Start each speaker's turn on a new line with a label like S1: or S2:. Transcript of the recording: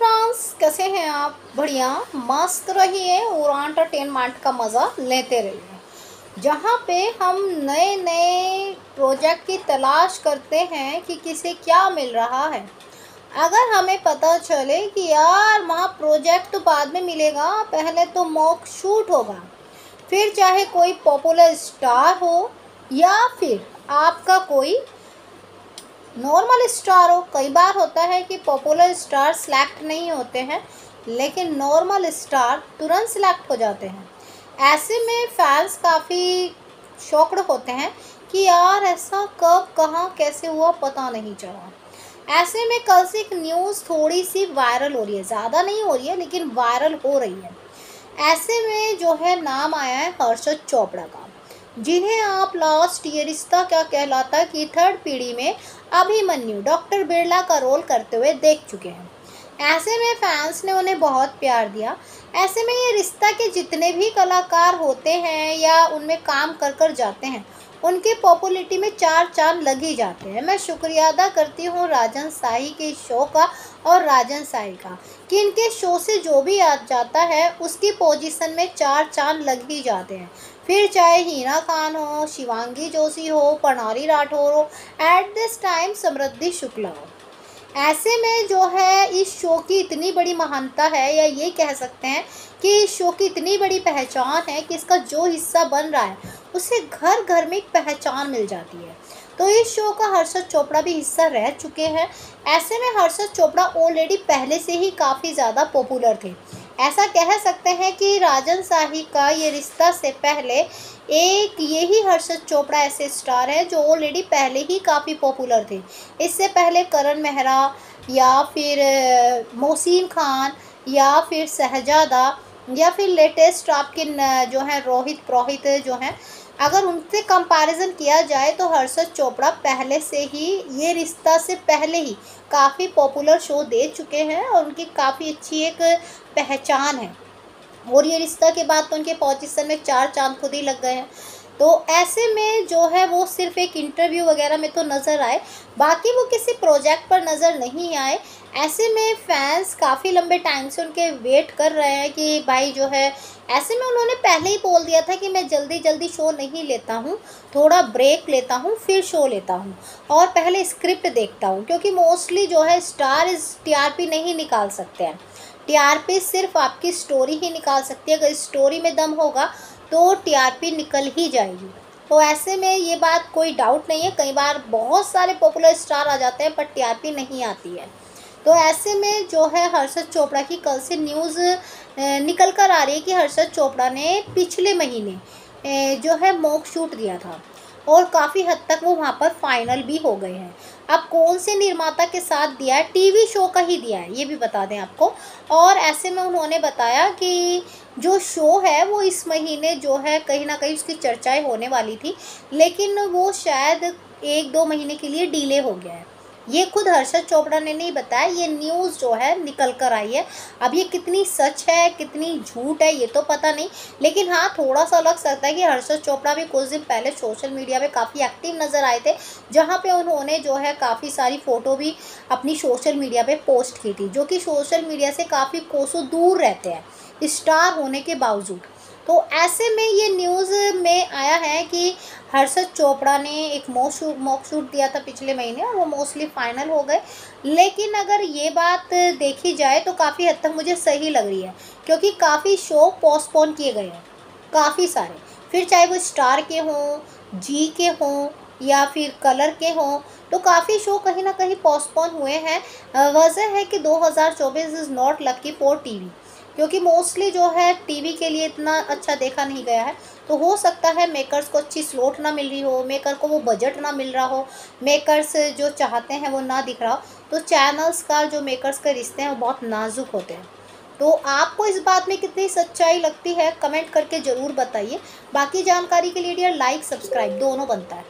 S1: Friends कैसे हैं आप? बढ़िया। मस्त रहिए और एंटरटेनमेंट का मज़ा लेते रहिए। जहाँ पे हम नए नए प्रोजेक्ट की तलाश करते हैं कि किसे क्या मिल रहा है। अगर हमें पता चले कि यार वहाँ प्रोजेक्ट तो बाद में मिलेगा, पहले तो मॉक शूट होगा। फिर चाहे कोई पॉपुलर स्टार हो या फिर आपका कोई नॉर्मल स्टार हो कई बार होता है कि पॉपुलर स्टार सेलेक्ट नहीं होते हैं, लेकिन नॉर्मल स्टार तुरंत सेलेक्ट हो जाते हैं। ऐसे में फैंस काफ़ी शॉक्ड होते हैं कि यार ऐसा कब, कहाँ, कैसे हुआ पता नहीं चला। ऐसे में कल से एक न्यूज़ थोड़ी सी वायरल हो रही है। ज़्यादा नहीं हो रही है, लेकिन वायरल हो रही है। ऐसे में जो है नाम आया है हर्षद चोपड़ा का। जिन्हें आप लास्ट ये रिश्ता क्या कहलाता कि थर्ड पीढ़ी में अभिमन्यु डॉक्टर बिरला का रोल करते हुए देख चुके हैं। ऐसे में फैंस ने उन्हें बहुत प्यार दिया। ऐसे में ये रिश्ता के जितने भी कलाकार होते हैं या उनमें काम कर कर जाते हैं उनकी पॉपुलरिटी में चार चाँद लग ही जाते हैं। मैं शुक्रिया अदा करती हूँ राजन साही के शो का और राजन साही का कि इनके शो से जो भी आ जाता है, उसकी पोजीशन में चार चाँद लग ही जाते हैं। फिर चाहे हीना खान हो, शिवांगी जोशी हो, पनारी राठौर हो at this time Samriddhi Shukla हो। ऐसे में जो है, इस शो की इतनी बड़ी महानता है या ये कह सकते हैं कि इस शो की इतनी बड़ी पहचान है कि इसका जो हिस्सा बन रहा है उसे घर घर में एक पहचान मिल जाती है। तो इस शो का हर्षद चोपड़ा भी हिस्सा रह चुके हैं। ऐसे में हर्षद चोपड़ा ऑलरेडी पहले से ही काफ़ी ज़्यादा पॉपुलर थे। ऐसा कह सकते हैं कि राजन शाही का ये रिश्ता से पहले एक यही हर्षद चोपड़ा ऐसे स्टार हैं जो ऑलरेडी पहले ही काफ़ी पॉपुलर थे। इससे पहले करण मेहरा या फिर मोहसिन खान या फिर शहजादा या फिर लेटेस्ट आपके जो हैं रोहित, पुरोहित जो हैं अगर उनसे कंपैरिजन किया जाए तो हर्षद चोपड़ा पहले से ही, ये रिश्ता से पहले ही काफ़ी पॉपुलर शो दे चुके हैं और उनकी काफ़ी अच्छी एक पहचान है। और ये रिश्ता के बाद तो उनके पोजिशन में चार चाँद खुद ही लग गए हैं। तो ऐसे में जो है वो सिर्फ़ एक इंटरव्यू वगैरह में तो नज़र आए, बाकी वो किसी प्रोजेक्ट पर नज़र नहीं आए। ऐसे में फैंस काफ़ी लंबे टाइम से उनके वेट कर रहे हैं कि भाई जो है, ऐसे में उन्होंने पहले ही बोल दिया था कि मैं जल्दी जल्दी शो नहीं लेता हूँ, थोड़ा ब्रेक लेता हूँ, फिर शो लेता हूँ और पहले स्क्रिप्ट देखता हूँ, क्योंकि मोस्टली जो है स्टार इस टीआरपी नहीं निकाल सकते हैं। टीआरपी सिर्फ़ आपकी स्टोरी ही निकाल सकती है। अगर स्टोरी में दम होगा तो टीआरपी निकल ही जाएगी। तो ऐसे में ये बात कोई डाउट नहीं है। कई बार बहुत सारे पॉपुलर स्टार आ जाते हैं पर टीआरपी नहीं आती है। तो ऐसे में जो है हर्षद चोपड़ा की कल से न्यूज़ निकल कर आ रही है कि हर्षद चोपड़ा ने पिछले महीने जो है मॉक शूट दिया था और काफ़ी हद तक वो वहाँ पर फाइनल भी हो गए हैं। अब कौन से निर्माता के साथ दिया है? टीवी शो का ही दिया है, ये भी बता दें आपको। और ऐसे में उन्होंने बताया कि जो शो है वो इस महीने जो है कहीं ना कहीं उसकी चर्चाएँ होने वाली थी, लेकिन वो शायद एक दो महीने के लिए डिले हो गया है। ये खुद हर्षद चोपड़ा ने नहीं बताया, ये न्यूज़ जो है निकल कर आई है। अब ये कितनी सच है, कितनी झूठ है, ये तो पता नहीं। लेकिन हाँ थोड़ा सा लग सकता है कि हर्षद चोपड़ा भी कुछ दिन पहले सोशल मीडिया पे काफ़ी एक्टिव नज़र आए थे, जहाँ पे उन्होंने जो है काफ़ी सारी फ़ोटो भी अपनी सोशल मीडिया पे पोस्ट की थी, जो कि सोशल मीडिया से काफ़ी कोसों दूर रहते हैं स्टार होने के बावजूद। तो ऐसे में ये न्यूज़ में आया है कि हर्षद चोपड़ा ने एक मॉक शूट मॉक शूट दिया था पिछले महीने और वो मोस्टली फाइनल हो गए। लेकिन अगर ये बात देखी जाए तो काफ़ी हद तक मुझे सही लग रही है, क्योंकि काफ़ी शो पोस्टपोन किए गए हैं, काफ़ी सारे। फिर चाहे वो स्टार के हों जी के हों, या फिर कलर के हों तो काफ़ी शो कहीं ना कहीं पोस्टपोन हुए हैं। वजह है कि 2024 is not lucky for TV क्योंकि मोस्टली जो है टीवी के लिए इतना अच्छा देखा नहीं गया है। तो हो सकता है मेकर्स को अच्छी स्लोट ना मिल रही हो मेकर को वो बजट ना मिल रहा हो मेकर्स जो चाहते हैं वो ना दिख रहा हो। तो चैनल्स का जो मेकर्स के रिश्ते हैं वो बहुत नाजुक होते हैं। तो आपको इस बात में कितनी सच्चाई लगती है कमेंट करके ज़रूर बताइए। बाकी जानकारी के लिए डियर लाइक सब्सक्राइब दोनों बनता है।